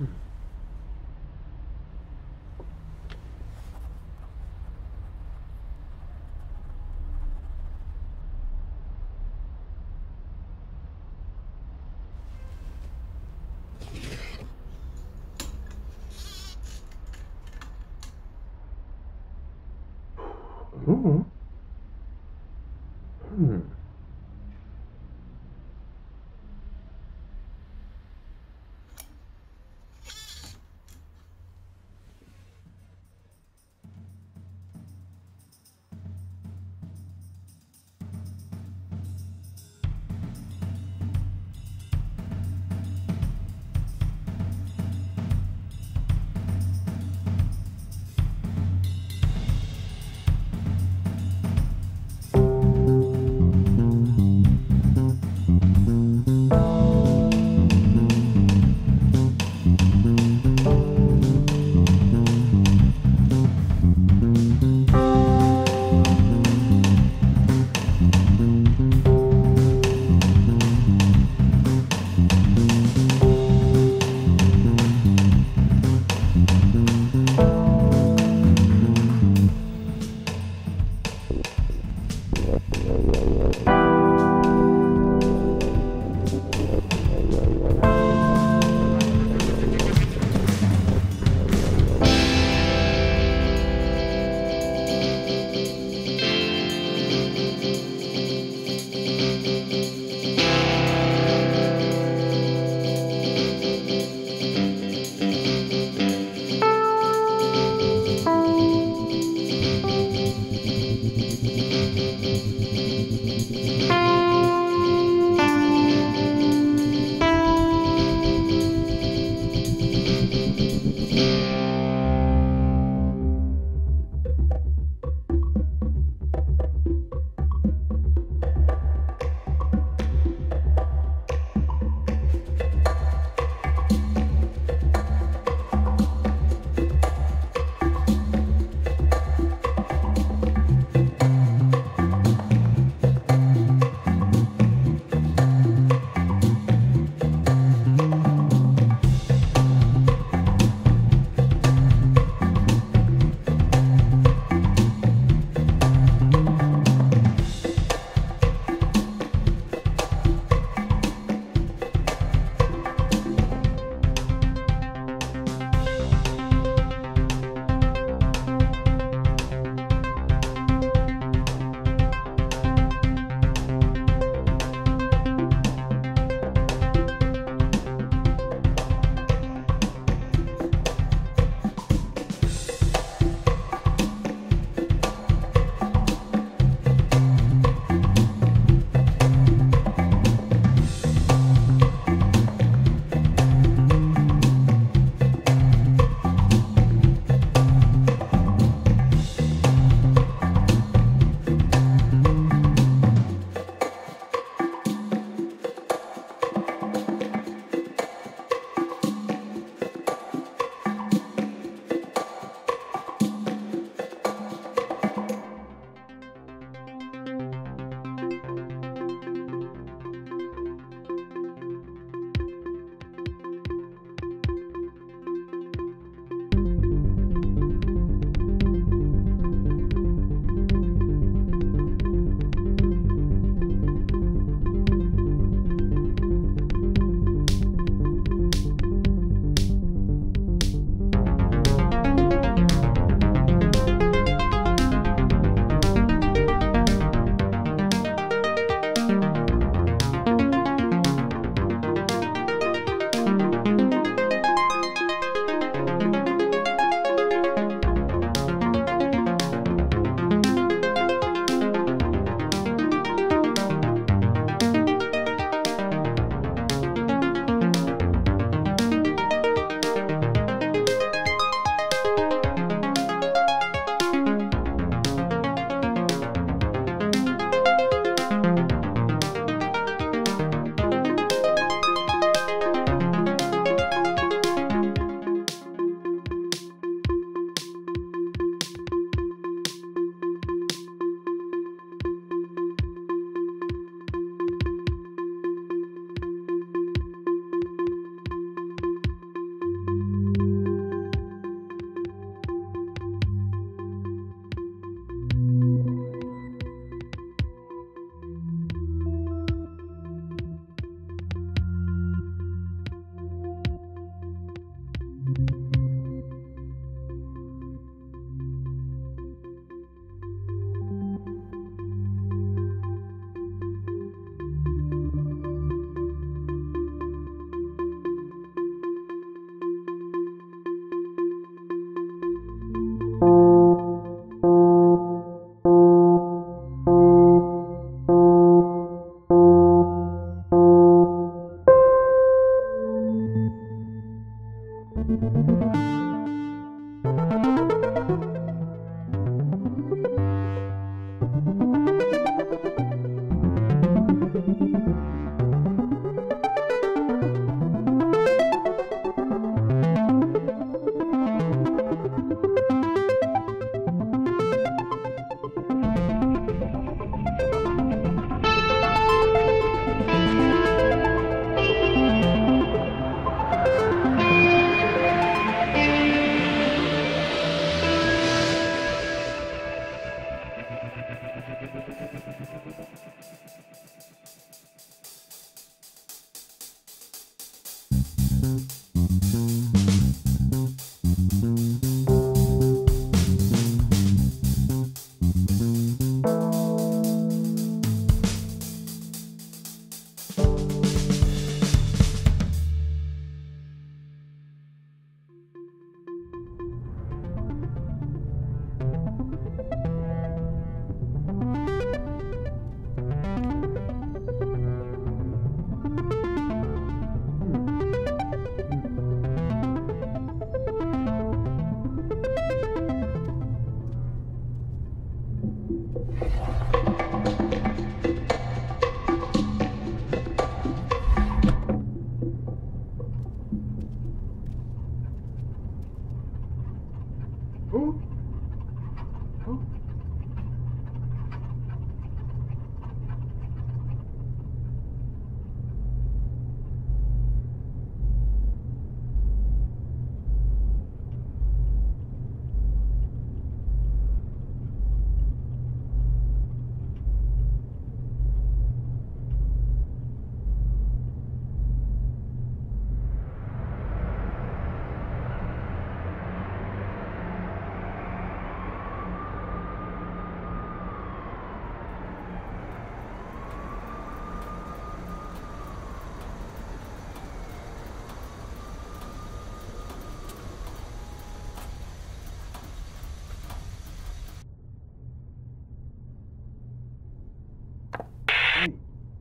Ooh.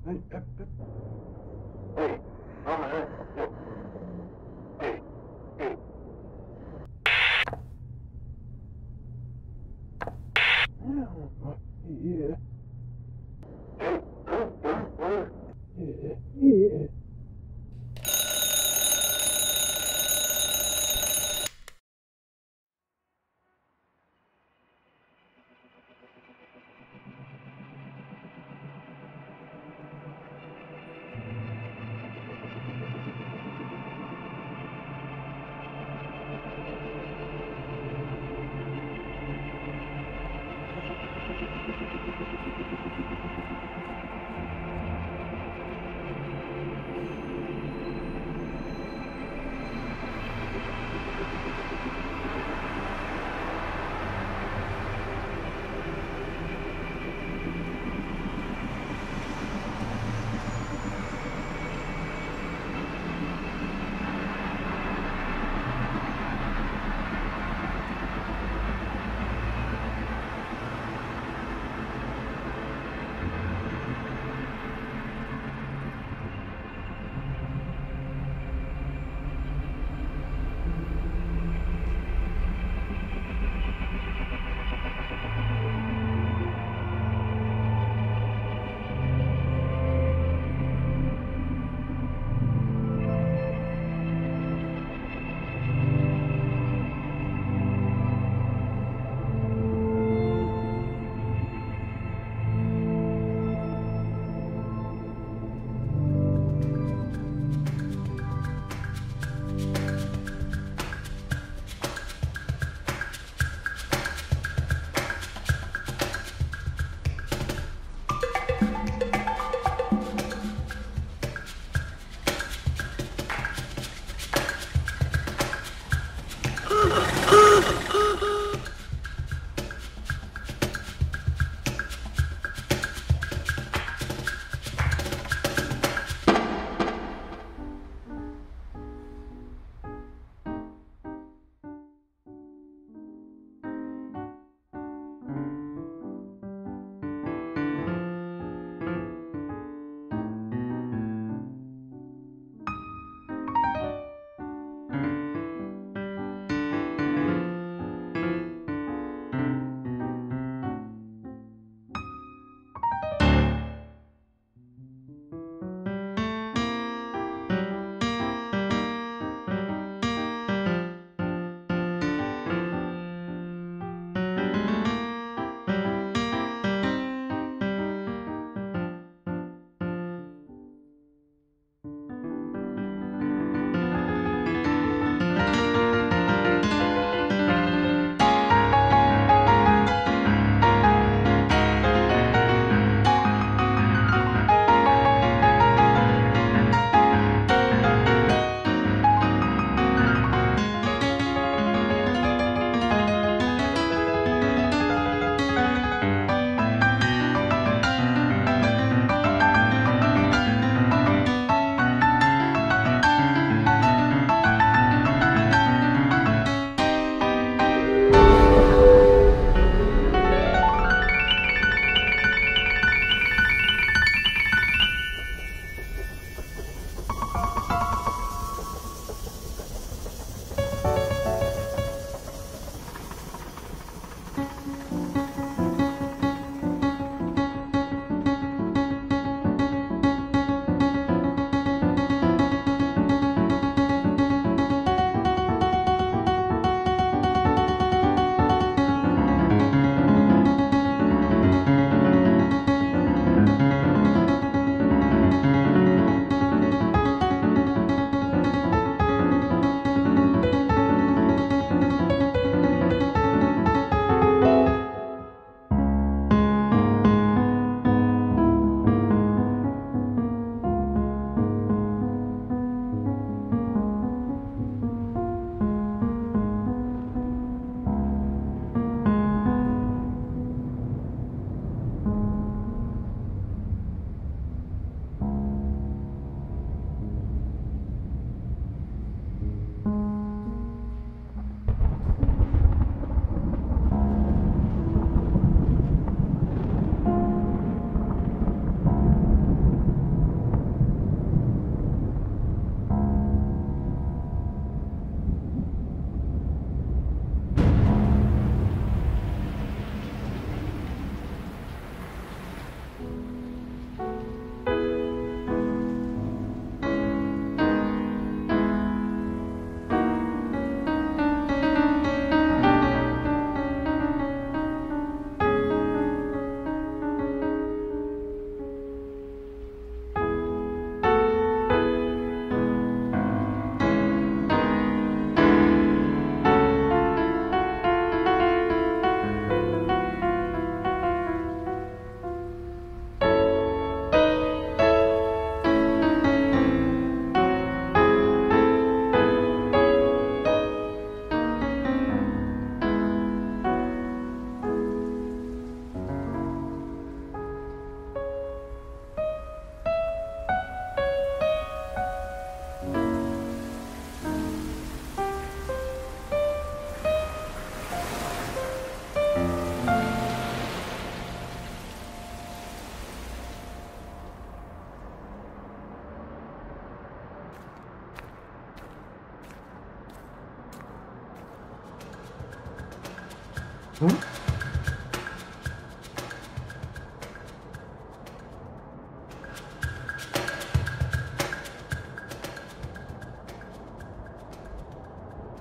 Hey, hep, hep. すいません。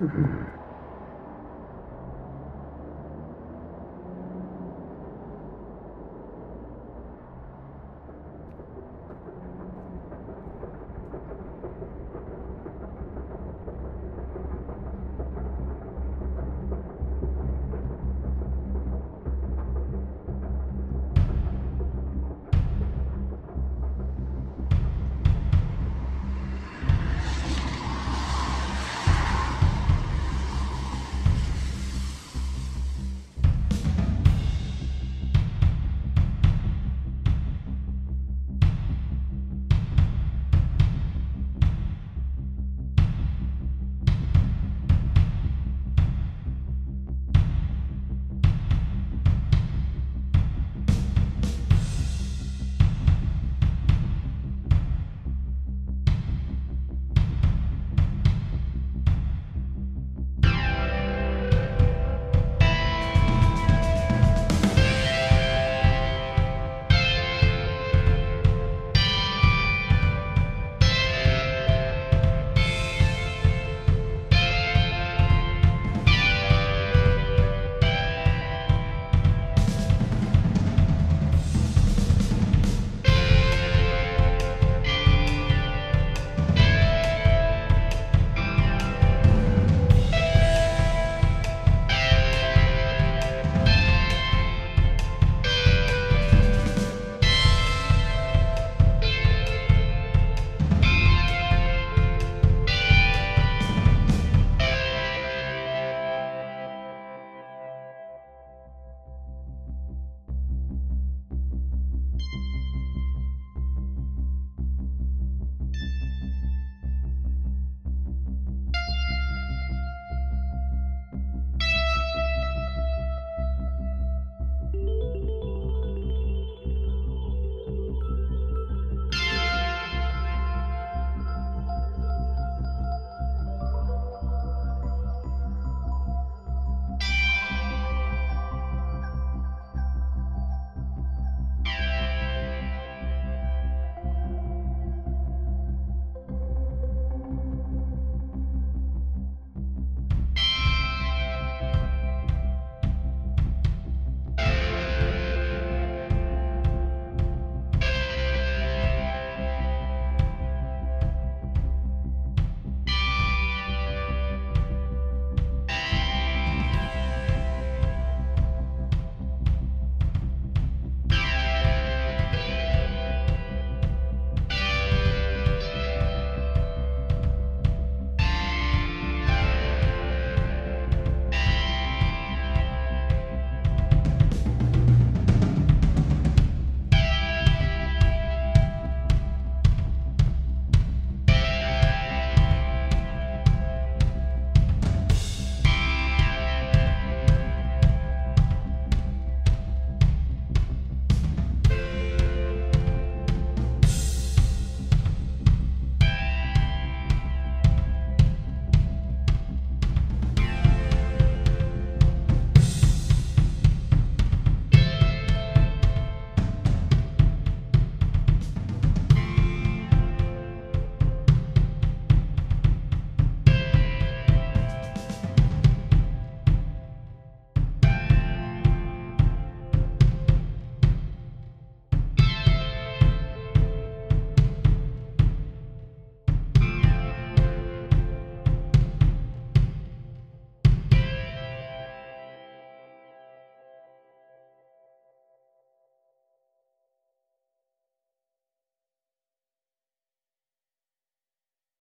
Mm-hmm.